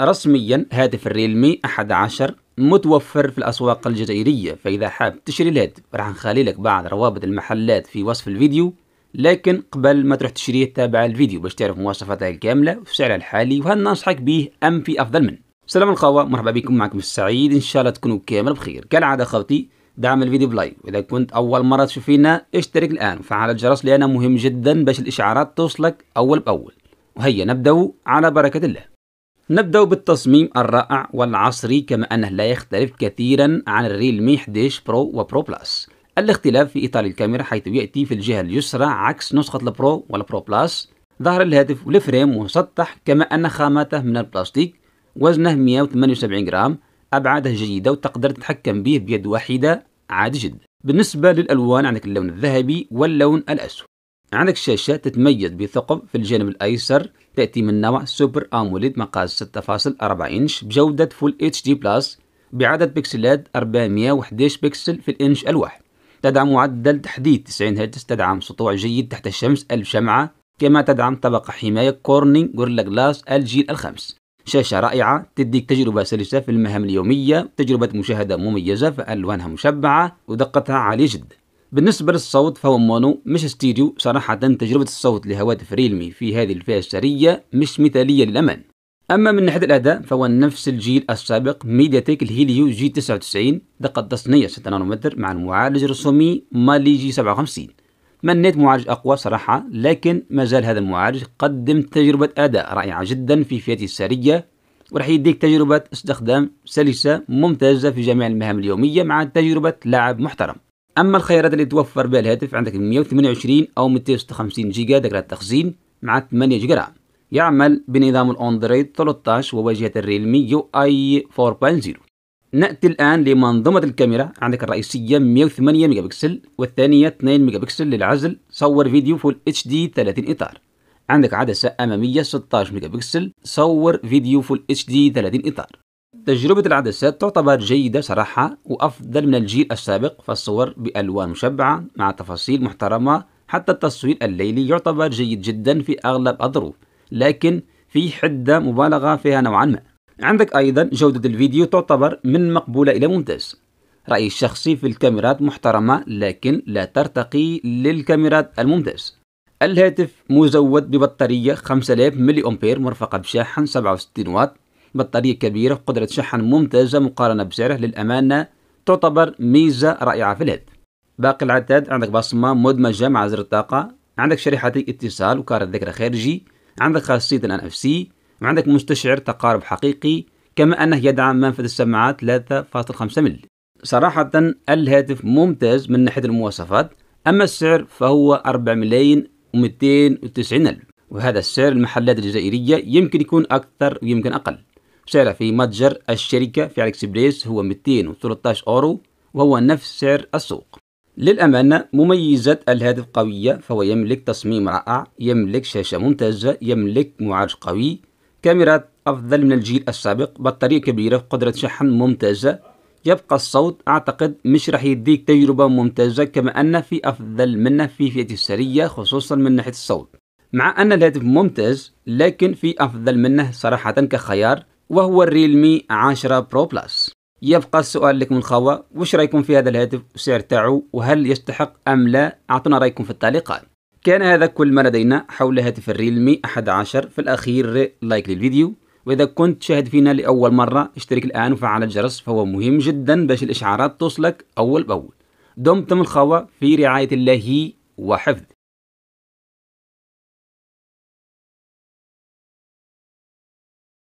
رسميا هاتف الريلمي 11 متوفر في الأسواق الجزائرية. فإذا حاب تشتري الهاتف راح نخلي لك بعض روابط المحلات في وصف الفيديو لكن قبل ما تروح تشتريه تابع الفيديو باش تعرف مواصفاتها الكاملة وسعرها الحالي وهل ننصحك به أم في أفضل منه سلام الخوة مرحبا بكم معكم السعيد. إن شاء الله تكونوا كامل بخير. كالعادة خوتي دعم الفيديو بلايك. وإذا كنت أول مرة تشوفينا اشترك الآن. وفعل الجرس لأنه مهم جدا باش الإشعارات توصلك أول بأول. وهيا نبدأ على بركة الله. نبدأ بالتصميم الرائع والعصري كما أنه لا يختلف كثيرا عن ال realme 11 Pro و Pro Plus الاختلاف في إطار الكاميرا حيث يأتي في الجهة اليسرى عكس نسخة ال Pro وال Pro Plus ظهر الهاتف وال frame مسطح كما أن خامته من البلاستيك وزنه 178 جرام أبعاده جيدة وتقدر تتحكم به بيد واحدة عادي جدا. بالنسبة للألوان عندك اللون الذهبي واللون الأسود. عندك شاشة تتميز بثقب في الجانب الأيسر تأتي من نوع Super AMOLED مقاس 6.4 إنش بجودة Full HD Plus بعدد بكسلات 411 بكسل في الإنش الواحد. تدعم معدل تحديث 90 هرتز تدعم سطوع جيد تحت الشمس ألف شمعة كما تدعم طبقة حماية Corning Gorilla Glass الجيل الخامس. شاشة رائعة تديك تجربة سلسة في المهام اليومية تجربة مشاهدة مميزة فألوانها مشبعة ودقتها عالية جدا. بالنسبة للصوت فهو mono مش ستيريو صراحة تجربة الصوت لهواتف Realme في هذه الفئة السعرية مش مثالية للأمانة أما من ناحية الأداء فهو نفس الجيل السابق MediaTek ال Helio G 99 دقة تصنيع 6 نانومتر مع المعالج الرسومي Mali G 57 تمنيت معالج أقوى صراحة لكن ما زال هذا المعالج قدم تجربة أداء رائعة جدا في فئته السعرية وراح يديك تجربة استخدام سلسة ممتازة في جميع المهام اليومية مع تجربة لعب محترم. أما الخيارات اللي توفر بها الهاتف عندك 128 أو 256 جيجا ذاكرة تخزين مع 8 جيجا RAM. يعمل بنظام الأندرويد 13 وواجهة ال Realme UI 4.0 نأتي الآن لمنظومة الكاميرا. عندك الرئيسية 108 ميجا بكسل والثانية 2 ميجا بكسل للعزل. صور فيديو Full HD 30 إطار. عندك عدسة أمامية 16 ميجا بكسل صور فيديو Full HD 30 إطار. تجربة العدسات تعتبر جيدة صراحة وأفضل من الجيل السابق فالصور بألوان مشبعة مع تفاصيل محترمة حتى التصوير الليلي يعتبر جيد جدا في أغلب الظروف لكن في حدة مبالغة فيها نوعا ما. عندك أيضا جودة الفيديو تعتبر من مقبولة إلى ممتاز. رأيي الشخصي في الكاميرات محترمة لكن لا ترتقي للكاميرات الممتاز. الهاتف مزود ببطارية 5000 ملي أمبير مرفقة بشاحن 67 واط بطارية كبيرة قدرة شحن ممتازة مقارنة بسعره للأمانة تعتبر ميزة رائعة في الهاتف باقي العتاد عندك بصمة مدمجة مع زر الطاقة عندك شريحتي اتصال وكارت ذاكرة خارجي عندك خاصية ال NFC وعندك مستشعر تقارب حقيقي كما أنه يدعم منفذ السماعات 3.5 مل صراحة الهاتف ممتاز من ناحية المواصفات أما السعر فهو 4 ملايين و290 ألف وهذا السعر المحلات الجزائرية يمكن يكون أكثر ويمكن أقل. سعره في متجر الشركة في علي اكسبريس هو 213 أورو وهو نفس سعر السوق. للأمانة مميزات الهاتف قوية فهو يملك تصميم رائع يملك شاشة ممتازة يملك معالج قوي كاميرات أفضل من الجيل السابق بطارية كبيرة قدرة شحن ممتازة يبقى الصوت أعتقد مش راح يديك تجربة ممتازة كما أن في أفضل منه في فئة السرية خصوصا من ناحية الصوت. مع أن الهاتف ممتاز لكن في أفضل منه صراحة كخيار وهو ال Realme 10 Pro Plus يبقى السؤال لكم الخوة وش رأيكم في هذا الهاتف؟ والسعر تاعو وهل يستحق أم لا؟ أعطونا رأيكم في التعليقات. كان هذا كل ما لدينا حول هاتف ال Realme 11 في الأخير. like للفيديو. وإذا كنت تشاهد فينا لأول مرة اشترك الآن وفعل الجرس فهو مهم جدا باش الإشعارات توصلك أول بأول. دمتم الخوة في رعاية الله وحفظه.